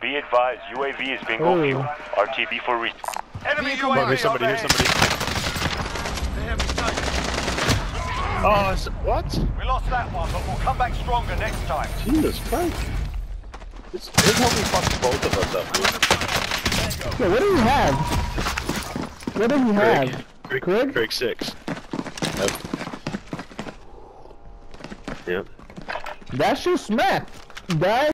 Be advised, UAV is being over. RTB for re- Enemy Oh, here's somebody, here's somebody. They have. Oh, what? We lost that one, but we'll come back stronger next time. Jesus Christ. It's, it's helping fuck both of us up, dude. Wait, what do you have? What do you have? Craig, Craig? Craig 6. Yep. Yep. That's your smack, That